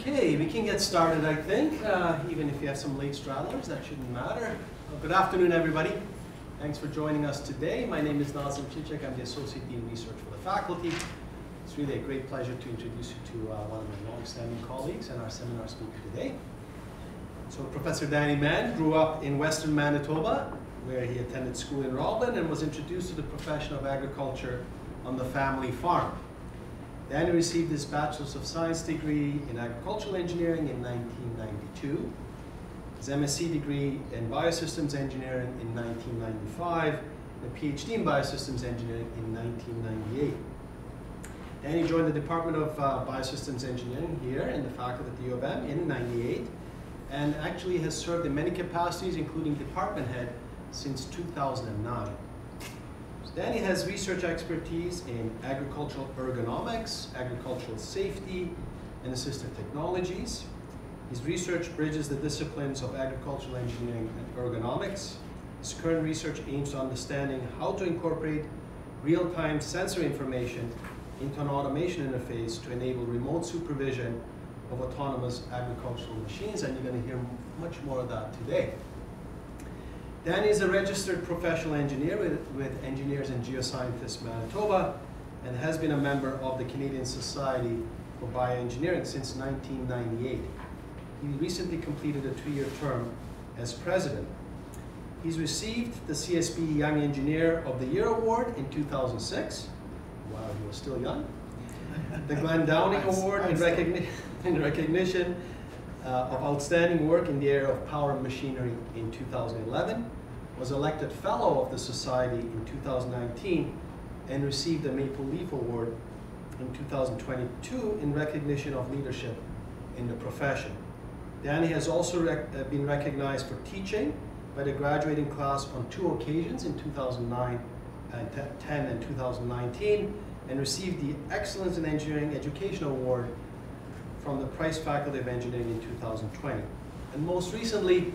Okay, we can get started, I think, uh, even if you have some late straddlers, that shouldn't matter. Well, good afternoon, everybody. Thanks for joining us today. My name is Nazim Cicek. I'm the Associate Dean of Research for the faculty. It's really a great pleasure to introduce you to uh, one of my long-standing colleagues and our seminar speaker today. So Professor Danny Mann grew up in western Manitoba, where he attended school in Roblin and was introduced to the profession of agriculture on the family farm. Then he received his Bachelor's of Science degree in Agricultural Engineering in 1992, his MSc degree in Biosystems Engineering in 1995, and a PhD in Biosystems Engineering in 1998. Then he joined the Department of uh, Biosystems Engineering here in the faculty at the U of M in 98, and actually has served in many capacities, including department head, since 2009. Danny has research expertise in agricultural ergonomics, agricultural safety, and assistive technologies. His research bridges the disciplines of agricultural engineering and ergonomics. His current research aims to understanding how to incorporate real-time sensor information into an automation interface to enable remote supervision of autonomous agricultural machines, and you're going to hear much more of that today. Danny is a registered professional engineer with, with Engineers and Geoscientists Manitoba and has been a member of the Canadian Society for Bioengineering since 1998. He recently completed a two-year term as president. He's received the CSB Young Engineer of the Year Award in 2006, while he was still young, the Glenn Downing Award in, recogni in recognition uh, of outstanding work in the area of power and machinery in 2011, was elected Fellow of the Society in 2019, and received the Maple Leaf Award in 2022 in recognition of leadership in the profession. Danny has also rec uh, been recognized for teaching by the graduating class on two occasions in 2009 and 10 and 2019, and received the Excellence in Engineering Education Award from the Price Faculty of Engineering in 2020. And most recently,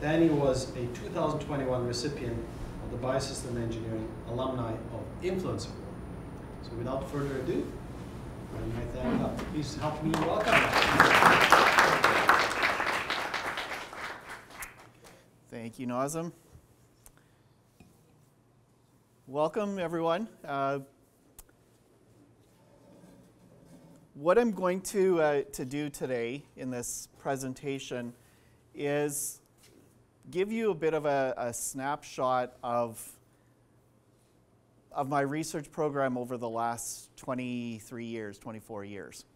Danny was a 2021 recipient of the Biosystem Engineering Alumni of Influence Award. So without further ado, I invite Danny up. Please help me welcome. Thank you, Nazim. Welcome, everyone. Uh, what I'm going to, uh, to do today in this presentation is give you a bit of a, a, snapshot of, of my research program over the last 23 years, 24 years.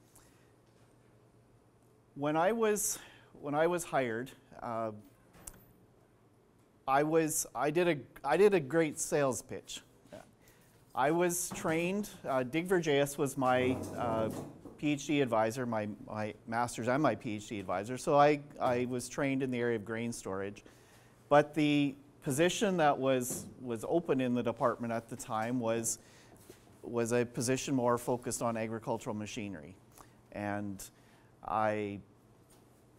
When I was, when I was hired, uh, I, was, I, did a, I did a great sales pitch. I was trained, uh, Digvir Jayas was my uh, PhD advisor, my, my master's and my PhD advisor. So I, I was trained in the area of grain storage. But the position that was, was open in the department at the time was, was a position more focused on agricultural machinery. And I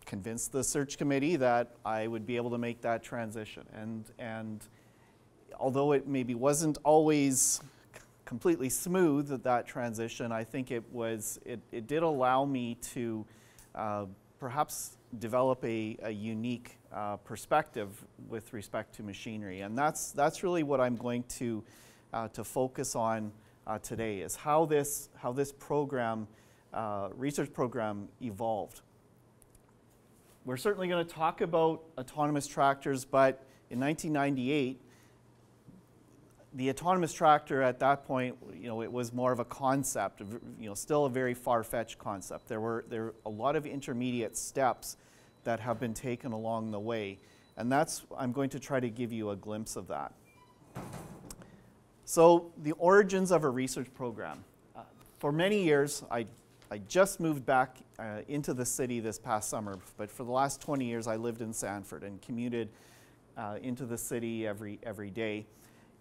convinced the search committee that I would be able to make that transition. And, and although it maybe wasn't always completely smooth that, transition. I think it was it, it did allow me to uh, perhaps develop a, a unique uh, perspective with respect to machinery, and that's that's really what I'm going to uh, to focus on uh, today is how this how this program uh, research program evolved. We're certainly going to talk about autonomous tractors, but in 1998 the autonomous tractor at that point, you know, it was more of a concept, you know, still a very far-fetched concept. There were, there were a lot of intermediate steps that have been taken along the way. And that's, I'm going to try to give you a glimpse of that. So the origins of a research program. Uh, for many years, I, I just moved back uh, into the city this past summer, but for the last 20 years, I lived in Sanford and commuted uh, into the city every, every day.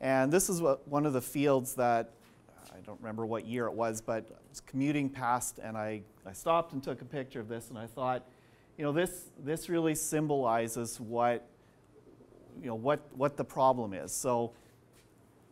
And this is what, one of the fields that, I don't remember what year it was, but I was commuting past and I, I stopped and took a picture of this and I thought, you know, this, this really symbolizes what, you know, what, what the problem is. So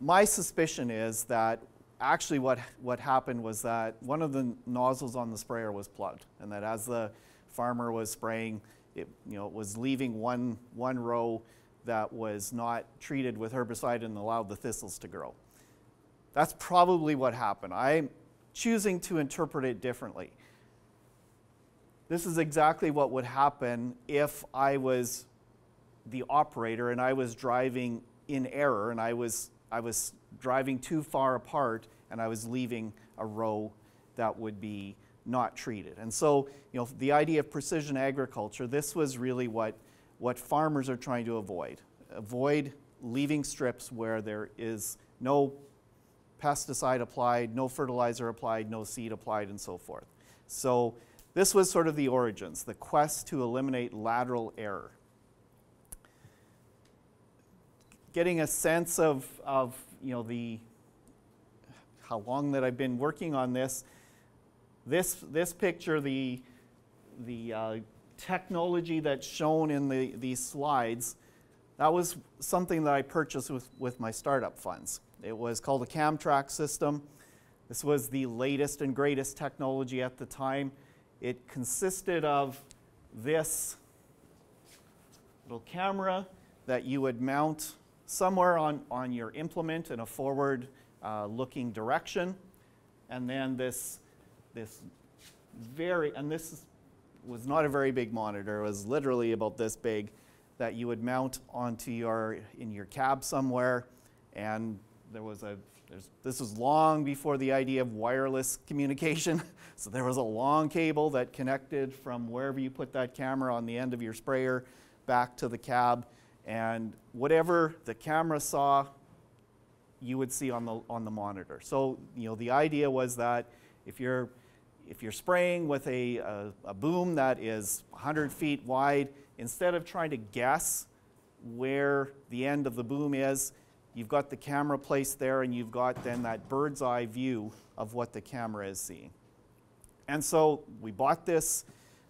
my suspicion is that actually what, what happened was that one of the nozzles on the sprayer was plugged and that as the farmer was spraying, it, you know, it was leaving one, one row that was not treated with herbicide and allowed the thistles to grow. That's probably what happened. I'm choosing to interpret it differently. This is exactly what would happen if I was the operator and I was driving in error and I was, I was driving too far apart and I was leaving a row that would be not treated. And so, you know, the idea of precision agriculture, this was really what, what farmers are trying to avoid. Avoid leaving strips where there is no pesticide applied, no fertilizer applied, no seed applied, and so forth. So this was sort of the origins, the quest to eliminate lateral error. Getting a sense of, of you know, the, how long that I've been working on this, this, this picture, the, the uh, technology that's shown in the, these slides, that was something that I purchased with, with my startup funds. It was called a CamTrack system. This was the latest and greatest technology at the time. It consisted of this little camera that you would mount somewhere on, on your implement in a forward uh, looking direction. And then this, this very, and this was not a very big monitor, it was literally about this big that you would mount onto your, in your cab somewhere. And there was a, this was long before the idea of wireless communication. so there was a long cable that connected from wherever you put that camera on the end of your sprayer back to the cab. And whatever the camera saw, you would see on the, on the monitor. So, you know, the idea was that if you're, if you're spraying with a, a, a boom that is 100 feet wide, instead of trying to guess where the end of the boom is, you've got the camera placed there and you've got then that bird's eye view of what the camera is seeing. And so we bought this,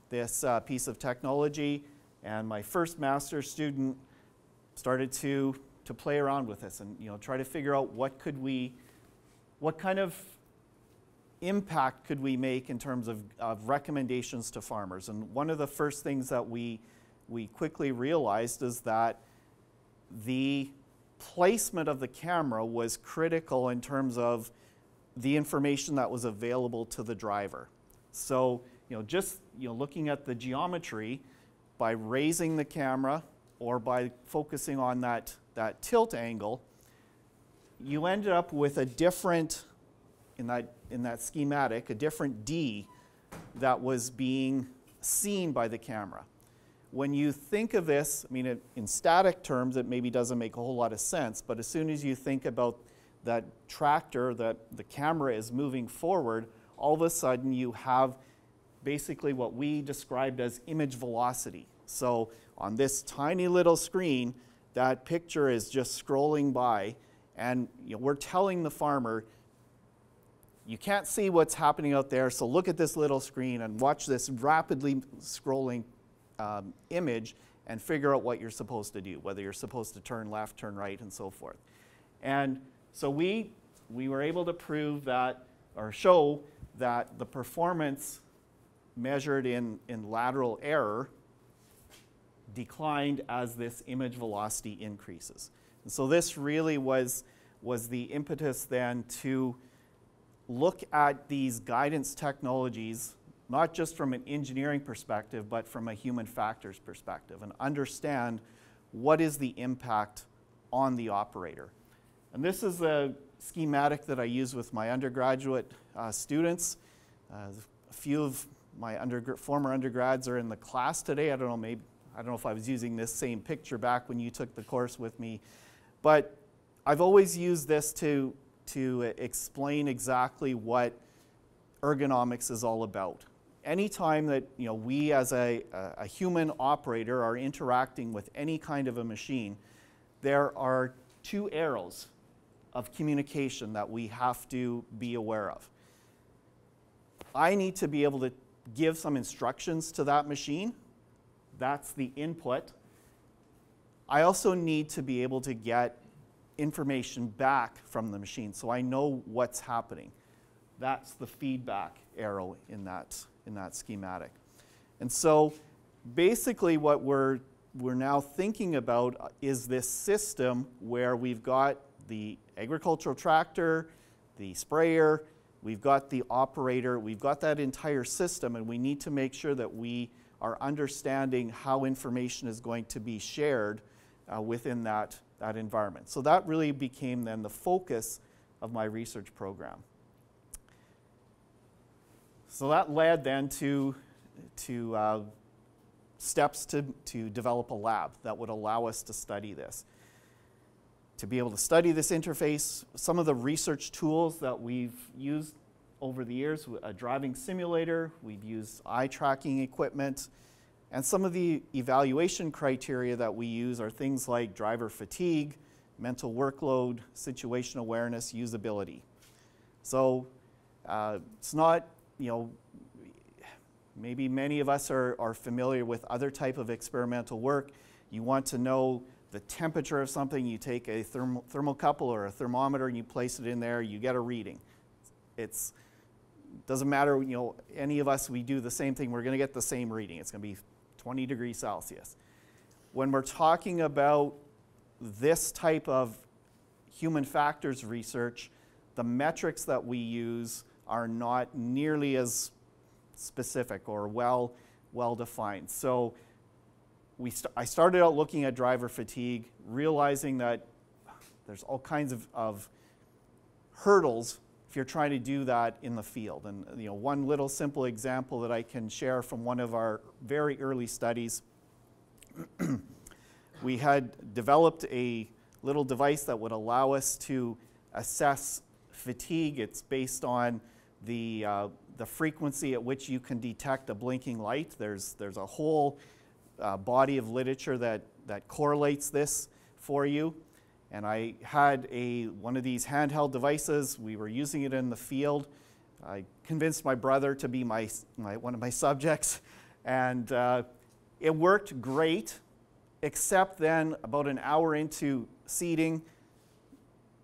this uh, piece of technology and my first master student started to, to play around with this and you know, try to figure out what could we, what kind of impact could we make in terms of, of recommendations to farmers. And one of the first things that we, we quickly realized is that the placement of the camera was critical in terms of the information that was available to the driver. So, you know, just you know, looking at the geometry, by raising the camera or by focusing on that, that tilt angle, you ended up with a different, in that, in that schematic, a different D that was being seen by the camera when you think of this, I mean, it, in static terms, it maybe doesn't make a whole lot of sense, but as soon as you think about that tractor, that the camera is moving forward, all of a sudden you have basically what we described as image velocity. So on this tiny little screen, that picture is just scrolling by, and you know, we're telling the farmer, you can't see what's happening out there, so look at this little screen and watch this rapidly scrolling um, image and figure out what you're supposed to do, whether you're supposed to turn left, turn right, and so forth. And so we, we were able to prove that, or show that the performance measured in, in lateral error declined as this image velocity increases. And so this really was, was the impetus then to look at these guidance technologies not just from an engineering perspective, but from a human factors perspective, and understand what is the impact on the operator. And this is a schematic that I use with my undergraduate uh, students. Uh, a few of my undergra former undergrads are in the class today. I don't know, maybe I don't know if I was using this same picture back when you took the course with me, but I've always used this to to explain exactly what ergonomics is all about anytime that you know, we as a, a human operator are interacting with any kind of a machine, there are two arrows of communication that we have to be aware of. I need to be able to give some instructions to that machine. That's the input. I also need to be able to get information back from the machine so I know what's happening. That's the feedback arrow in that in that schematic. And so basically what we're, we're now thinking about is this system where we've got the agricultural tractor, the sprayer, we've got the operator, we've got that entire system, and we need to make sure that we are understanding how information is going to be shared uh, within that, that environment. So that really became then the focus of my research program. So that led then to, to uh, steps to, to develop a lab that would allow us to study this. To be able to study this interface, some of the research tools that we've used over the years, a driving simulator, we've used eye tracking equipment, and some of the evaluation criteria that we use are things like driver fatigue, mental workload, situation awareness, usability. So uh, it's not, you know, maybe many of us are, are familiar with other type of experimental work. You want to know the temperature of something, you take a therm thermocouple or a thermometer and you place it in there, you get a reading. It's doesn't matter, you know, any of us, we do the same thing, we're going to get the same reading. It's going to be 20 degrees Celsius. When we're talking about this type of human factors research, the metrics that we use are not nearly as specific or well, well defined. So we st I started out looking at driver fatigue, realizing that there's all kinds of, of hurdles if you're trying to do that in the field. And you know, one little simple example that I can share from one of our very early studies, we had developed a little device that would allow us to assess fatigue. It's based on the, uh, the frequency at which you can detect a blinking light. There's, there's a whole uh, body of literature that, that correlates this for you and I had a, one of these handheld devices. We were using it in the field. I convinced my brother to be my, my one of my subjects, and uh, it worked great, except then about an hour into seeding,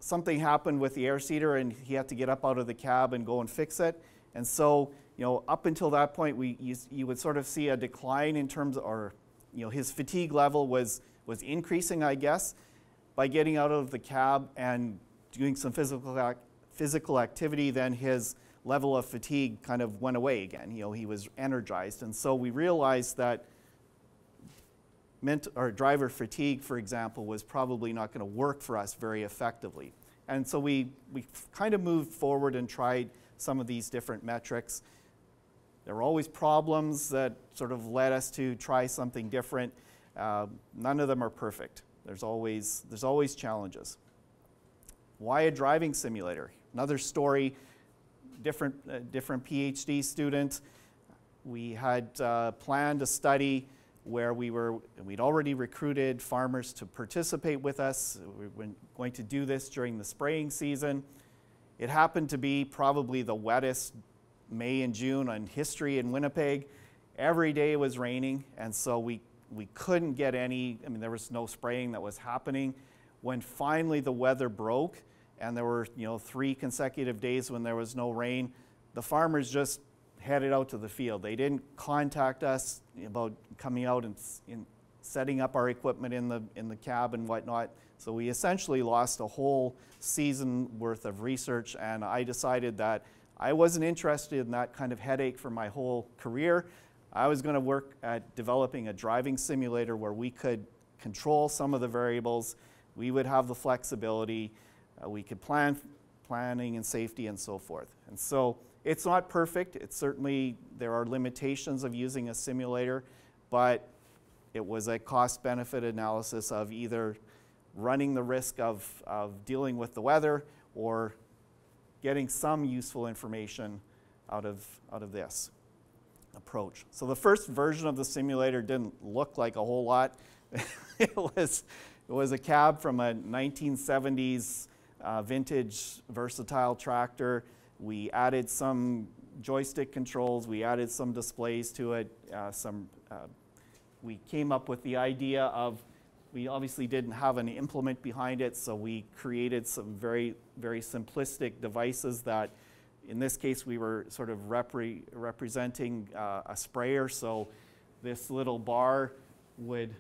something happened with the air seeder, and he had to get up out of the cab and go and fix it. And so, you know, up until that point, we, you, you would sort of see a decline in terms of, or, you know, his fatigue level was, was increasing, I guess by getting out of the cab and doing some physical, ac physical activity, then his level of fatigue kind of went away again. You know, he was energized. And so we realized that or driver fatigue, for example, was probably not going to work for us very effectively. And so we, we kind of moved forward and tried some of these different metrics. There were always problems that sort of led us to try something different. Uh, none of them are perfect. There's always, there's always challenges. Why a driving simulator? Another story, different, uh, different PhD student. We had uh, planned a study where we were, we'd already recruited farmers to participate with us. We were going to do this during the spraying season. It happened to be probably the wettest May and June in history in Winnipeg. Every day was raining, and so we we couldn't get any, I mean, there was no spraying that was happening. When finally the weather broke and there were, you know, three consecutive days when there was no rain, the farmers just headed out to the field. They didn't contact us about coming out and, and setting up our equipment in the, in the cab and whatnot. So we essentially lost a whole season worth of research and I decided that I wasn't interested in that kind of headache for my whole career. I was going to work at developing a driving simulator where we could control some of the variables. We would have the flexibility. Uh, we could plan planning and safety and so forth. And so it's not perfect. It's certainly, there are limitations of using a simulator, but it was a cost benefit analysis of either running the risk of, of dealing with the weather or getting some useful information out of, out of this approach. So the first version of the simulator didn't look like a whole lot. it, was, it was a cab from a 1970s uh, vintage versatile tractor. We added some joystick controls, we added some displays to it, uh, some, uh, we came up with the idea of, we obviously didn't have an implement behind it, so we created some very, very simplistic devices that in this case, we were sort of repre representing uh, a sprayer, so this little bar would,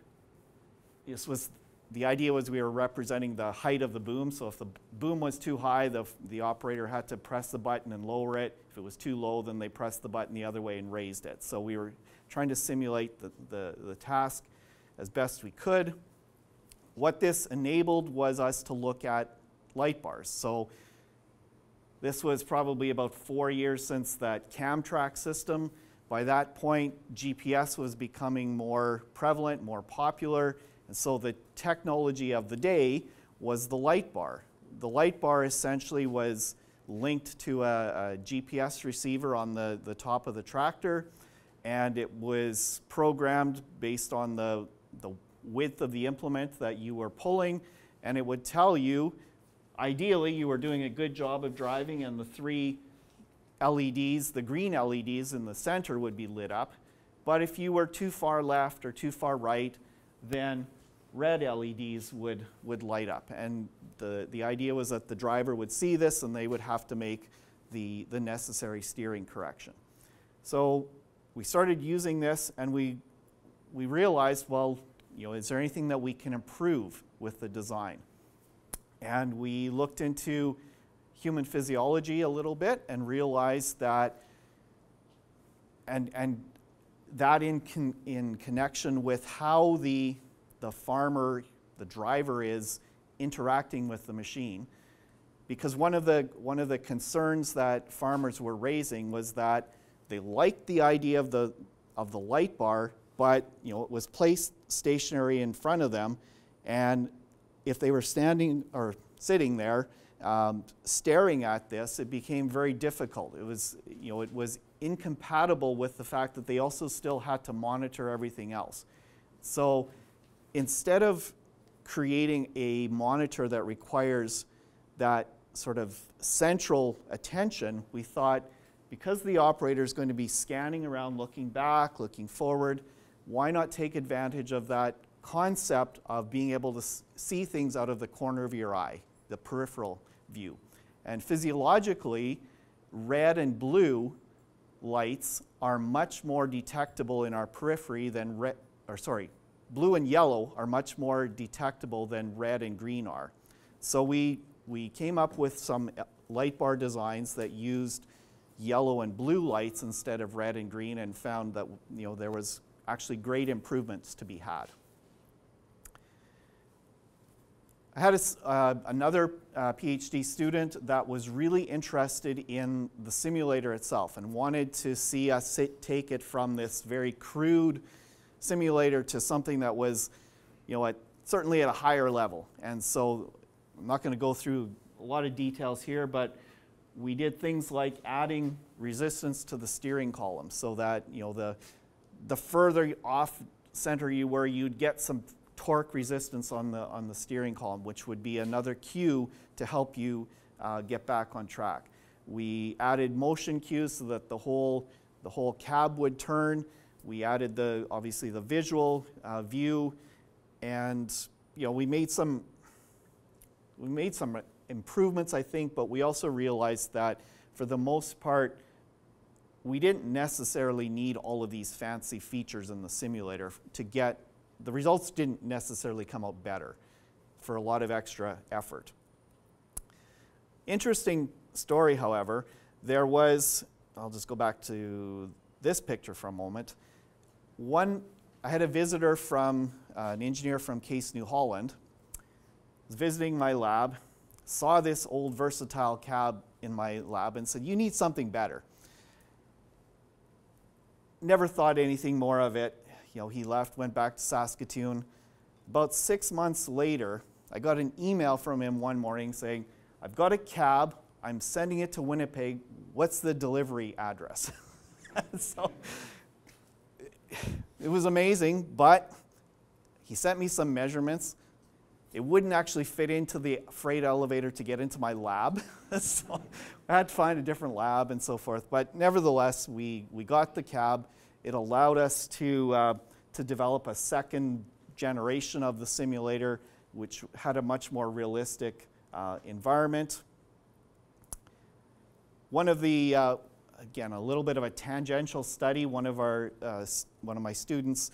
this was, the idea was we were representing the height of the boom. So if the boom was too high, the, the operator had to press the button and lower it. If it was too low, then they pressed the button the other way and raised it. So we were trying to simulate the, the, the task as best we could. What this enabled was us to look at light bars. So this was probably about four years since that CamTrack system. By that point, GPS was becoming more prevalent, more popular, and so the technology of the day was the light bar. The light bar essentially was linked to a, a GPS receiver on the, the top of the tractor, and it was programmed based on the, the width of the implement that you were pulling, and it would tell you, ideally, you were doing a good job of driving, and the three LEDs, the green LEDs in the center would be lit up. But if you were too far left or too far right, then red LEDs would, would light up. And the, the idea was that the driver would see this and they would have to make the, the necessary steering correction. So we started using this and we, we realized, well, you know, is there anything that we can improve with the design? And we looked into human physiology a little bit and realized that, and, and that in, con, in connection with how the, the farmer, the driver is interacting with the machine. Because one of, the, one of the concerns that farmers were raising was that they liked the idea of the, of the light bar, but you know, it was placed stationary in front of them, and if they were standing or sitting there, um, staring at this, it became very difficult. It was, you know, it was incompatible with the fact that they also still had to monitor everything else. So instead of creating a monitor that requires that sort of central attention, we thought because the operator is going to be scanning around, looking back, looking forward, why not take advantage of that concept of being able to see things out of the corner of your eye, the peripheral view. And physiologically, red and blue lights are much more detectable in our periphery than red, or sorry, blue and yellow are much more detectable than red and green are. So we, we came up with some uh, light bar designs that used yellow and blue lights instead of red and green and found that you know, there was actually great improvements to be had. I had a, uh, another uh, PhD student that was really interested in the simulator itself and wanted to see us take it from this very crude simulator to something that was, you know, at, certainly at a higher level. And so I'm not going to go through a lot of details here, but we did things like adding resistance to the steering column so that, you know, the, the further off center you were, you'd get some torque resistance on the, on the steering column, which would be another cue to help you uh, get back on track. We added motion cues so that the whole, the whole cab would turn. We added the, obviously the visual uh, view and you know, we made some, we made some improvements, I think, but we also realized that for the most part, we didn't necessarily need all of these fancy features in the simulator to get the results didn't necessarily come out better for a lot of extra effort. Interesting story, however, there was, I'll just go back to this picture for a moment. One, I had a visitor from, uh, an engineer from Case New Holland, was visiting my lab, saw this old versatile cab in my lab and said, you need something better. Never thought anything more of it you know, he left, went back to Saskatoon. About six months later, I got an email from him one morning saying, I've got a cab, I'm sending it to Winnipeg. What's the delivery address? so it was amazing, but he sent me some measurements. It wouldn't actually fit into the freight elevator to get into my lab. so I had to find a different lab and so forth. But nevertheless, we, we got the cab. It allowed us to, uh, to develop a second generation of the simulator, which had a much more realistic uh, environment. One of the, uh, again, a little bit of a tangential study. One of our, uh, one of my students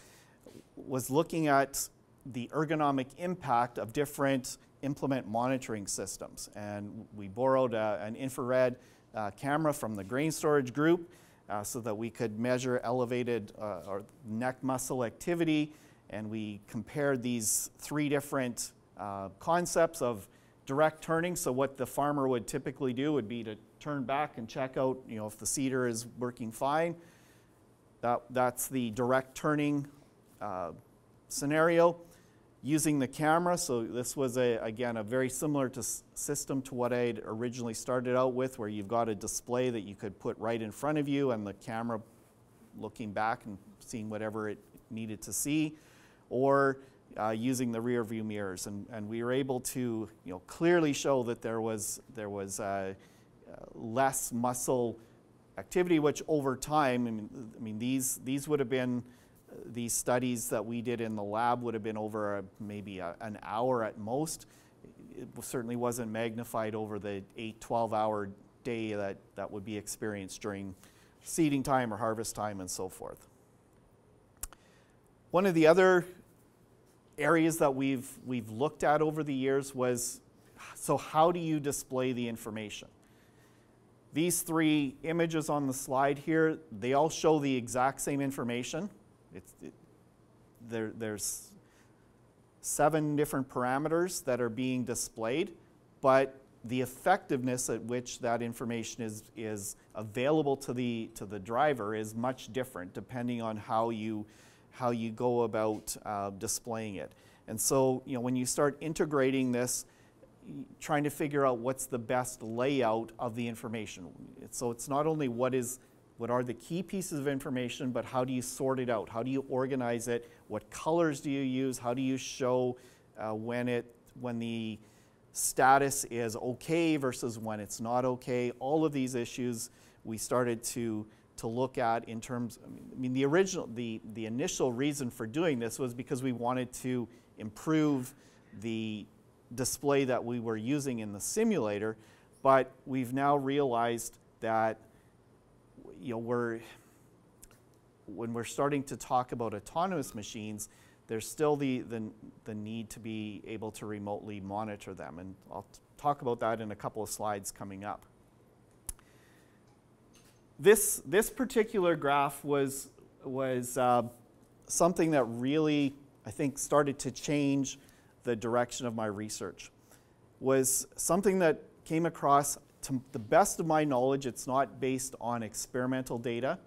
was looking at the ergonomic impact of different implement monitoring systems. And we borrowed uh, an infrared uh, camera from the grain storage group uh, so that we could measure elevated uh, or neck muscle activity. And we compared these three different uh, concepts of direct turning. So what the farmer would typically do would be to turn back and check out, you know, if the seeder is working fine. That, that's the direct turning uh, scenario using the camera. So this was a, again a very similar to system to what I had originally started out with, where you've got a display that you could put right in front of you, and the camera looking back and seeing whatever it needed to see, or uh, using the rear view mirrors, and, and we were able to you know clearly show that there was there was uh, uh, less muscle activity, which over time, I mean, I mean these these would have been these studies that we did in the lab would have been over a, maybe a, an hour at most. It certainly wasn't magnified over the 8, 12 hour day that, that would be experienced during seeding time or harvest time and so forth. One of the other areas that we've, we've looked at over the years was so, how do you display the information? These three images on the slide here, they all show the exact same information. It's, it, there, there's seven different parameters that are being displayed, but the effectiveness at which that information is, is available to the, to the driver is much different depending on how you, how you go about uh, displaying it. And so, you know, when you start integrating this, trying to figure out what's the best layout of the information. So it's not only what is what are the key pieces of information, but how do you sort it out? How do you organize it? What colors do you use? How do you show uh, when, it, when the status is okay versus when it's not okay? All of these issues we started to, to look at in terms, I mean, the original, the, the initial reason for doing this was because we wanted to improve the display that we were using in the simulator, but we've now realized that you know, we're, when we're starting to talk about autonomous machines, there's still the, the, the need to be able to remotely monitor them. And I'll talk about that in a couple of slides coming up. This, this particular graph was, was uh, something that really, I think, started to change the direction of my research. Was something that came across to the best of my knowledge, it's not based on experimental data.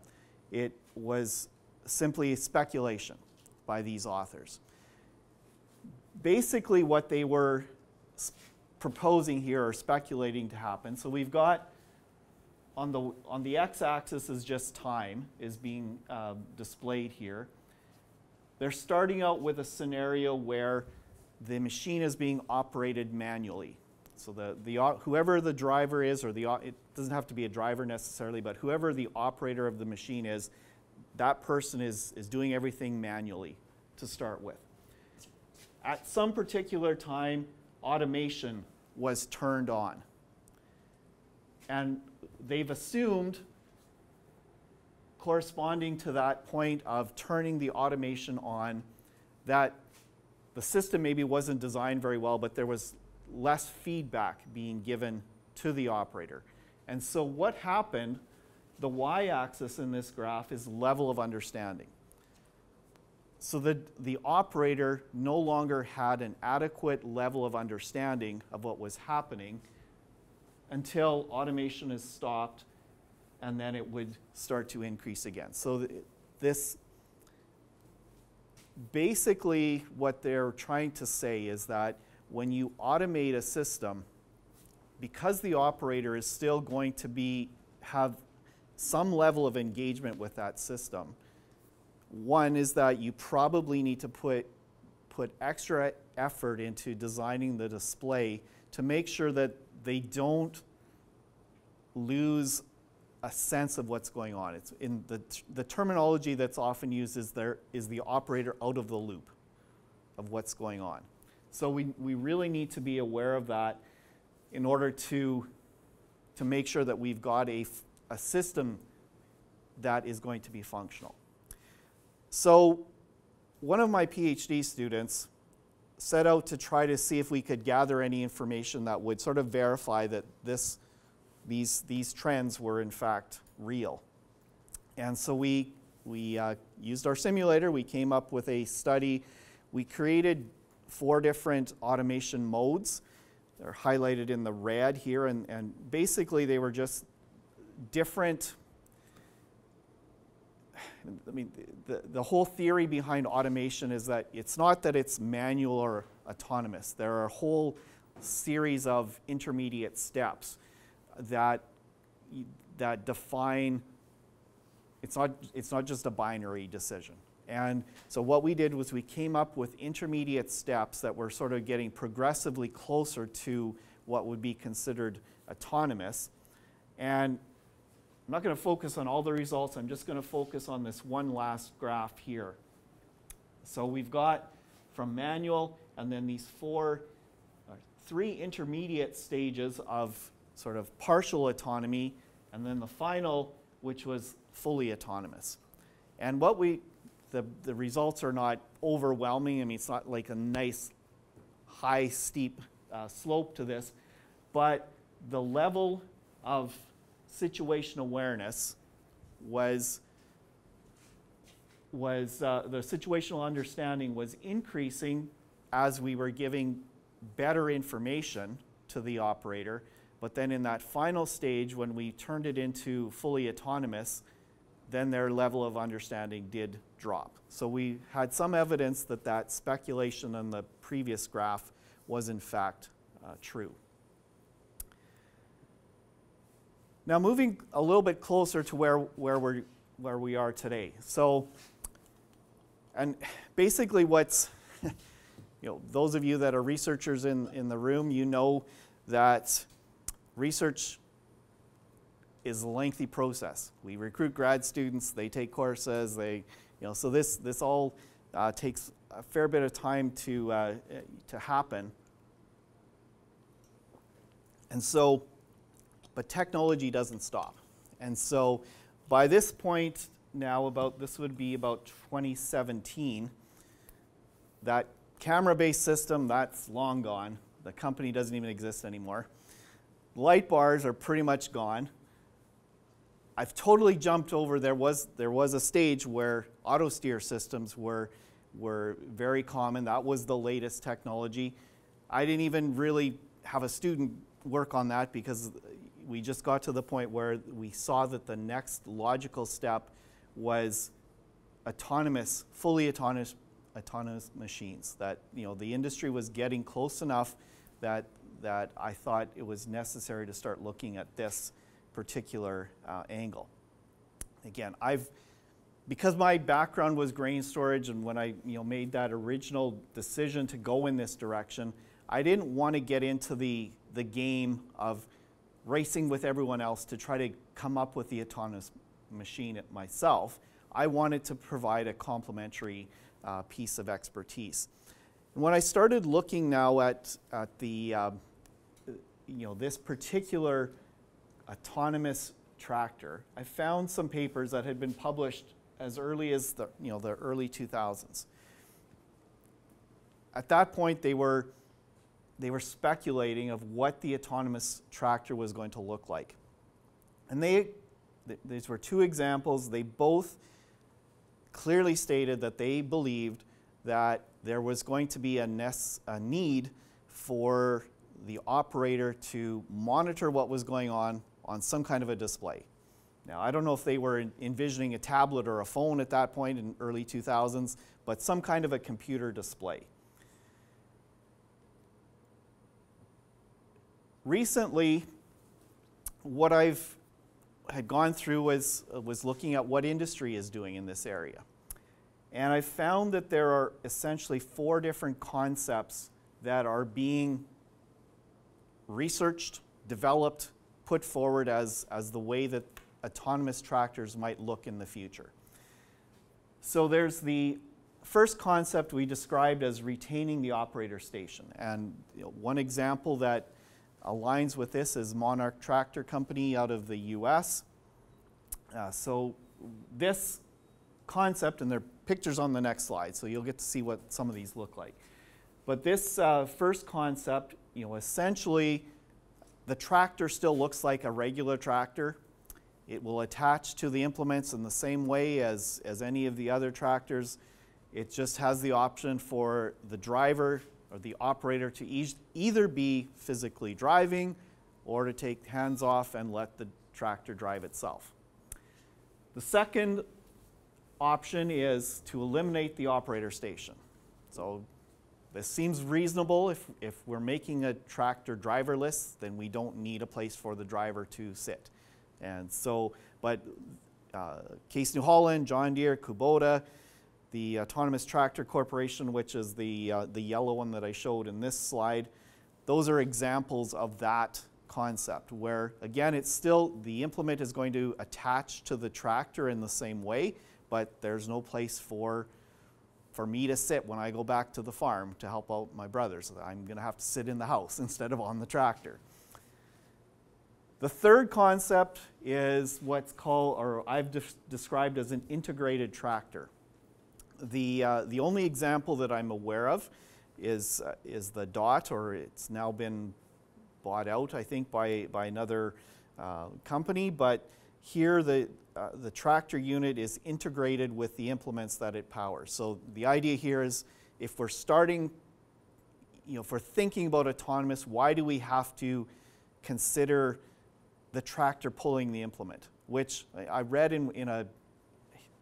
It was simply speculation by these authors. Basically, what they were proposing here or speculating to happen. So we've got on the on the x-axis is just time is being uh, displayed here. They're starting out with a scenario where the machine is being operated manually. So the, the, whoever the driver is, or the, it doesn't have to be a driver necessarily, but whoever the operator of the machine is, that person is, is doing everything manually to start with. At some particular time, automation was turned on. And they've assumed, corresponding to that point of turning the automation on, that the system maybe wasn't designed very well, but there was less feedback being given to the operator. And so what happened, the y-axis in this graph is level of understanding. So that the operator no longer had an adequate level of understanding of what was happening until automation is stopped and then it would start to increase again. So this basically what they're trying to say is that when you automate a system, because the operator is still going to be have some level of engagement with that system, one is that you probably need to put put extra effort into designing the display to make sure that they don't lose a sense of what's going on. It's in the, the terminology that's often used is there is the operator out of the loop of what's going on. So we, we really need to be aware of that in order to, to make sure that we've got a, a system that is going to be functional. So one of my PhD students set out to try to see if we could gather any information that would sort of verify that this, these, these trends were in fact real. And so we, we uh, used our simulator, we came up with a study. We created four different automation modes. They're highlighted in the red here, and, and basically they were just different. I mean, the, the whole theory behind automation is that it's not that it's manual or autonomous. There are a whole series of intermediate steps that, that define, it's not, it's not just a binary decision. And so what we did was we came up with intermediate steps that were sort of getting progressively closer to what would be considered autonomous. And I'm not going to focus on all the results. I'm just going to focus on this one last graph here. So we've got from manual and then these four, uh, three intermediate stages of sort of partial autonomy and then the final, which was fully autonomous. And what we, the, the results are not overwhelming. I mean, it's not like a nice, high, steep uh, slope to this, but the level of situation awareness was was uh, the situational understanding was increasing as we were giving better information to the operator. But then in that final stage, when we turned it into fully autonomous, then their level of understanding did drop. So we had some evidence that that speculation on the previous graph was in fact uh, true. Now moving a little bit closer to where, where, we're, where we are today. So, and basically what's, you know, those of you that are researchers in, in the room, you know that research is a lengthy process. We recruit grad students, they take courses, they, you know, so this, this all uh, takes a fair bit of time to, uh, to happen. And so, but technology doesn't stop. And so by this point now about this would be about 2017 that camera-based system that's long gone the company doesn't even exist anymore light bars are pretty much gone i've totally jumped over there was there was a stage where auto steer systems were were very common that was the latest technology i didn't even really have a student work on that because we just got to the point where we saw that the next logical step was autonomous, fully autonomous, autonomous machines. That you know the industry was getting close enough that that I thought it was necessary to start looking at this particular uh, angle. Again, I've because my background was grain storage, and when I you know made that original decision to go in this direction, I didn't want to get into the the game of racing with everyone else to try to come up with the autonomous machine myself. I wanted to provide a complementary uh, piece of expertise. And when I started looking now at, at the, uh, you know, this particular autonomous tractor, I found some papers that had been published as early as the, you know, the early 2000s. At that point, they were they were speculating of what the autonomous tractor was going to look like. And they, th these were two examples. They both clearly stated that they believed that there was going to be a, a need for the operator to monitor what was going on on some kind of a display. Now, I don't know if they were envisioning a tablet or a phone at that point in early 2000s, but some kind of a computer display. recently, what I've had gone through was, was looking at what industry is doing in this area. And I found that there are essentially four different concepts that are being researched, developed, put forward as, as the way that autonomous tractors might look in the future. So there's the first concept we described as retaining the operator station. And you know, one example that aligns with this is Monarch Tractor Company out of the US. Uh, so this concept, and there are pictures on the next slide, so you'll get to see what some of these look like. But this uh, first concept, you know, essentially the tractor still looks like a regular tractor. It will attach to the implements in the same way as, as any of the other tractors. It just has the option for the driver or the operator to e either be physically driving or to take hands off and let the tractor drive itself. The second option is to eliminate the operator station. So this seems reasonable. If, if we're making a tractor driverless, then we don't need a place for the driver to sit. And so, but uh, Case New Holland, John Deere, Kubota, the Autonomous Tractor Corporation, which is the, uh, the yellow one that I showed in this slide, those are examples of that concept where, again, it's still, the implement is going to attach to the tractor in the same way, but there's no place for for me to sit when I go back to the farm to help out my brothers. I'm going to have to sit in the house instead of on the tractor. The third concept is what's called, or I've de described as an integrated tractor. The, uh, the only example that I'm aware of is, uh, is the DOT, or it's now been bought out, I think, by, by another uh, company, but here, the, uh, the tractor unit is integrated with the implements that it powers. So the idea here is if we're starting, you know, if we're thinking about autonomous, why do we have to consider the tractor pulling the implement? Which I read in, in a,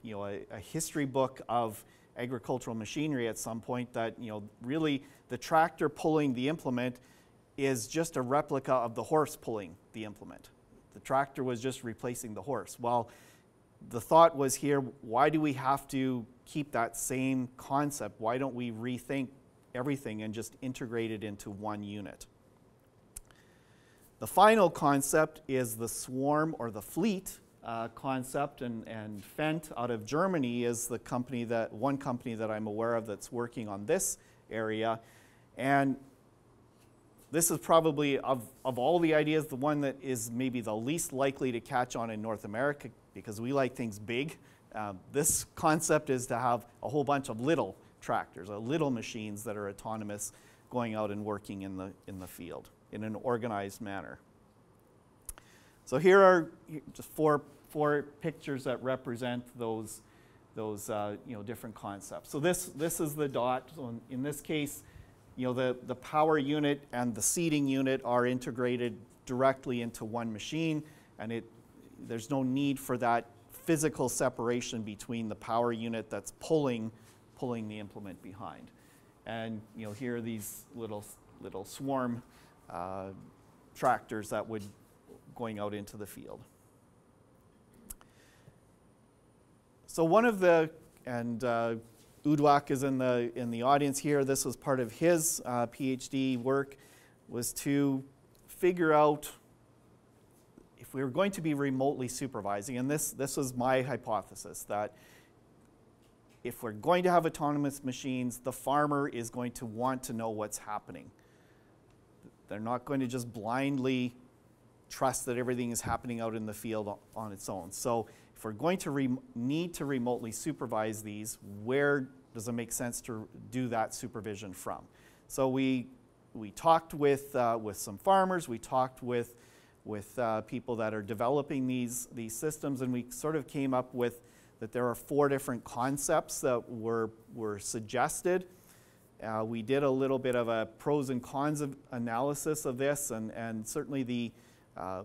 you know, a, a history book of agricultural machinery at some point that, you know, really the tractor pulling the implement is just a replica of the horse pulling the implement. The tractor was just replacing the horse. Well, the thought was here why do we have to keep that same concept? Why don't we rethink everything and just integrate it into one unit? The final concept is the swarm or the fleet uh, concept, and, and Fendt out of Germany is the company that one company that I'm aware of that's working on this area. And this is probably, of, of all the ideas, the one that is maybe the least likely to catch on in North America because we like things big. Uh, this concept is to have a whole bunch of little tractors, uh, little machines that are autonomous going out and working in the, in the field in an organized manner. So here are just four, four pictures that represent those, those uh, you know, different concepts. So this, this is the dot. So in, in this case, you know, the, the power unit and the seating unit are integrated directly into one machine, and it, there's no need for that physical separation between the power unit that's pulling, pulling the implement behind. And you know, here are these little, little swarm uh, tractors that would going out into the field. So one of the, and uh, Udwak is in the, in the audience here. This was part of his uh, PhD work, was to figure out if we were going to be remotely supervising, and this, this was my hypothesis, that if we're going to have autonomous machines, the farmer is going to want to know what's happening. They're not going to just blindly trust that everything is happening out in the field on its own. So if we're going to need to remotely supervise these, where does it make sense to do that supervision from? So we, we talked with, uh, with some farmers, we talked with, with uh, people that are developing these, these systems, and we sort of came up with that there are four different concepts that were, were suggested. Uh, we did a little bit of a pros and cons of analysis of this, and, and certainly the, uh,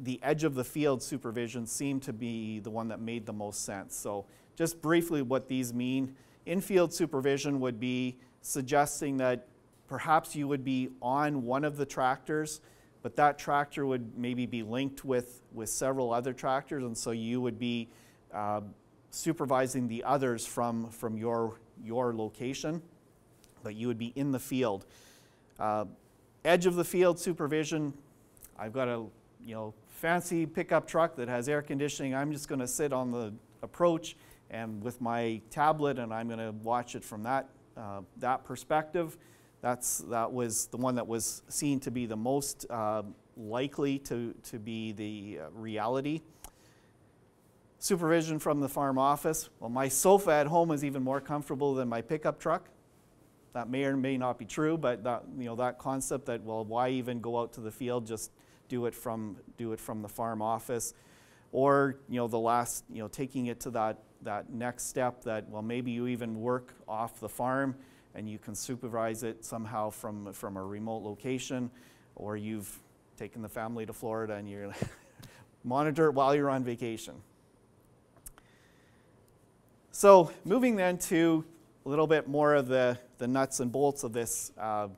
the edge of the field supervision seemed to be the one that made the most sense. So just briefly what these mean. Infield supervision would be suggesting that perhaps you would be on one of the tractors, but that tractor would maybe be linked with, with several other tractors, and so you would be uh, supervising the others from, from your, your location, but you would be in the field. Uh, edge of the field supervision, I've got a you know fancy pickup truck that has air conditioning. I'm just going to sit on the approach and with my tablet, and I'm going to watch it from that, uh, that perspective. That's, that was the one that was seen to be the most uh, likely to, to be the uh, reality. supervision from the farm office. Well, my sofa at home is even more comfortable than my pickup truck. That may or may not be true, but that, you know, that concept that, well, why even go out to the field? Just do it from, do it from the farm office. Or, you know, the last, you know, taking it to that, that next step that, well, maybe you even work off the farm and you can supervise it somehow from, from a remote location, or you've taken the family to Florida and you're monitor it while you're on vacation. So moving then to a little bit more of the, the nuts and bolts of this uh,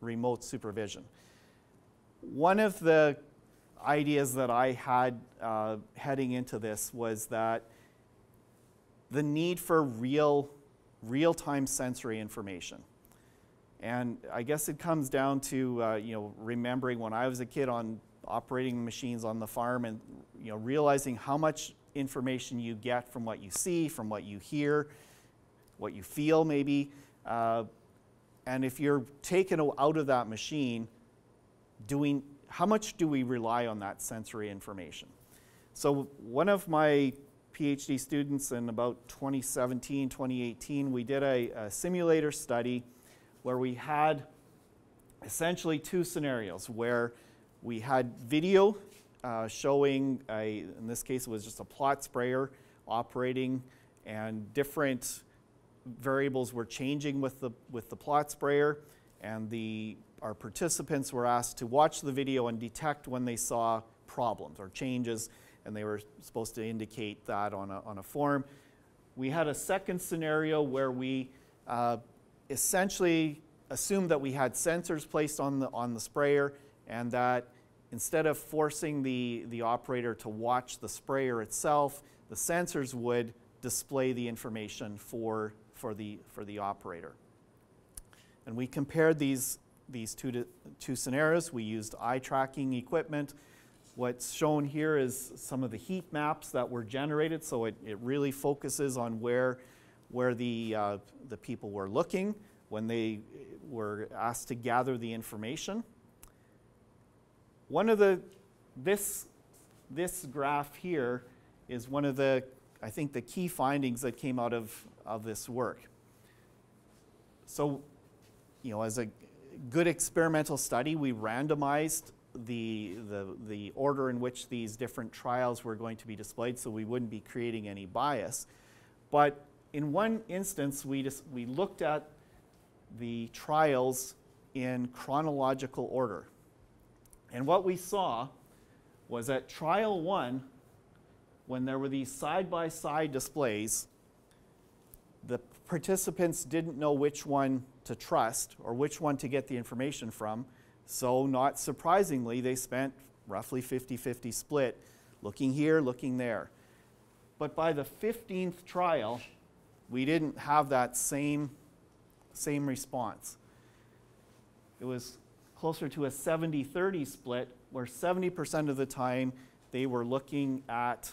remote supervision. One of the ideas that I had uh, heading into this was that the need for real, real-time sensory information. And I guess it comes down to uh, you know remembering when I was a kid on operating machines on the farm and you know realizing how much information you get from what you see, from what you hear, what you feel maybe. Uh, and if you're taken out of that machine, how much do we rely on that sensory information? So one of my PhD students in about 2017, 2018, we did a, a simulator study where we had essentially two scenarios where we had video uh, showing, a, in this case, it was just a plot sprayer operating, and different variables were changing with the, with the plot sprayer, and the, our participants were asked to watch the video and detect when they saw problems or changes, and they were supposed to indicate that on a, on a form. We had a second scenario where we uh, essentially assumed that we had sensors placed on the, on the sprayer and that instead of forcing the, the operator to watch the sprayer itself, the sensors would display the information for, for, the, for the operator. And we compared these, these two, two scenarios. We used eye tracking equipment. What's shown here is some of the heat maps that were generated, so it, it really focuses on where, where the, uh, the people were looking when they were asked to gather the information. One of the, this, this graph here is one of the, I think, the key findings that came out of, of this work. So, you know, as a good experimental study, we randomized the, the, the order in which these different trials were going to be displayed so we wouldn't be creating any bias. But in one instance, we, just, we looked at the trials in chronological order. And what we saw was at trial one, when there were these side by side displays, the participants didn't know which one to trust or which one to get the information from. So, not surprisingly, they spent roughly 50 50 split looking here, looking there. But by the 15th trial, we didn't have that same, same response. It was closer to a 70 30 split, where 70% of the time they were looking at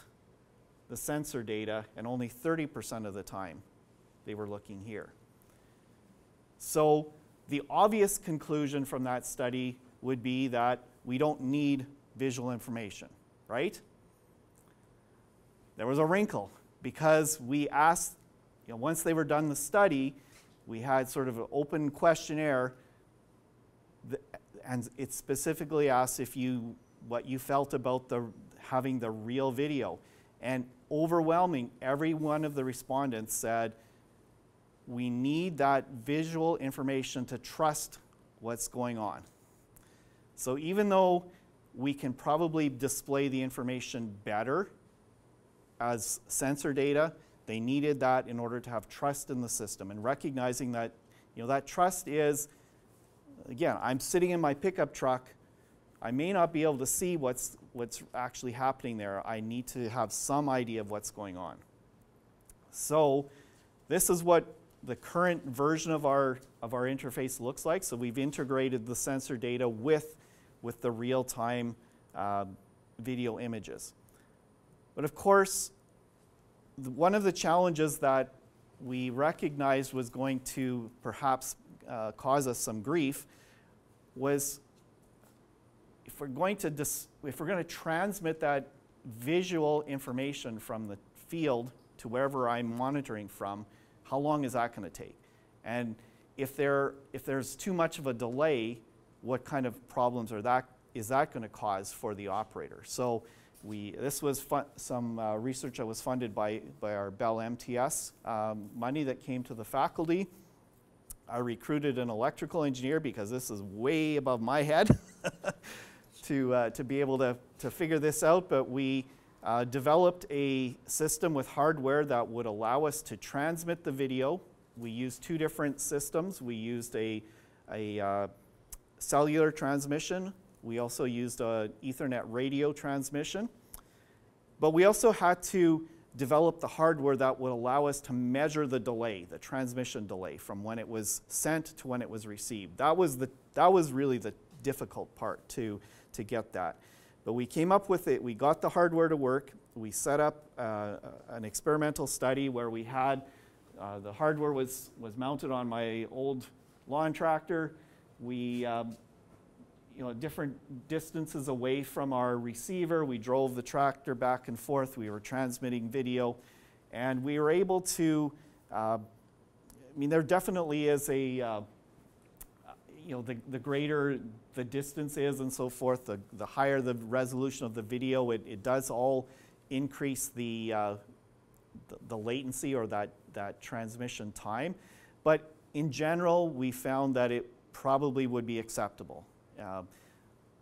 the sensor data, and only 30% of the time they were looking here. So, the obvious conclusion from that study would be that we don't need visual information, right? There was a wrinkle because we asked, you know, once they were done the study, we had sort of an open questionnaire and it specifically asked if you what you felt about the having the real video. And overwhelming, every one of the respondents said, we need that visual information to trust what's going on. So even though we can probably display the information better as sensor data, they needed that in order to have trust in the system and recognizing that you know that trust is again, I'm sitting in my pickup truck. I may not be able to see what's, what's actually happening there. I need to have some idea of what's going on. So, this is what the current version of our, of our interface looks like. So, we've integrated the sensor data with, with the real time uh, video images. But of course, the, one of the challenges that we recognized was going to perhaps uh, cause us some grief was if we're going to dis- if we're going to transmit that visual information from the field to wherever I'm monitoring from, how long is that going to take? And if, there, if there's too much of a delay, what kind of problems are that, is that going to cause for the operator? So we, this was some uh, research that was funded by, by our Bell MTS, um, money that came to the faculty. I recruited an electrical engineer because this is way above my head to, uh, to be able to, to figure this out, but we uh, developed a system with hardware that would allow us to transmit the video. We used two different systems. We used a, a uh, cellular transmission. We also used an Ethernet radio transmission. But we also had to develop the hardware that would allow us to measure the delay, the transmission delay from when it was sent to when it was received. That was, the, that was really the difficult part to, to get that. But we came up with it, we got the hardware to work, we set up uh, an experimental study where we had, uh, the hardware was, was mounted on my old lawn tractor. We um, you know, different distances away from our receiver. We drove the tractor back and forth. We were transmitting video, and we were able to. Uh, I mean, there definitely is a, uh, you know, the, the greater the distance is and so forth, the, the higher the resolution of the video, it, it does all increase the, uh, the, the latency or that, that transmission time. But in general, we found that it probably would be acceptable. Uh,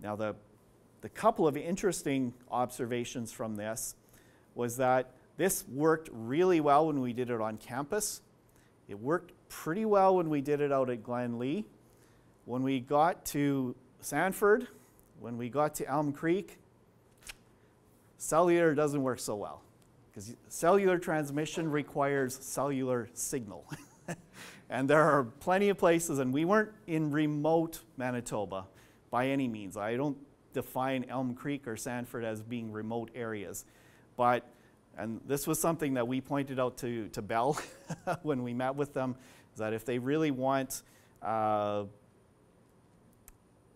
now, the, the couple of interesting observations from this was that this worked really well when we did it on campus. It worked pretty well when we did it out at Glenlea. When we got to Sanford, when we got to Elm Creek, cellular doesn't work so well because cellular transmission requires cellular signal. and there are plenty of places, and we weren't in remote Manitoba by any means. I don't define Elm Creek or Sanford as being remote areas. But, and this was something that we pointed out to, to Bell when we met with them, is that if they really want uh,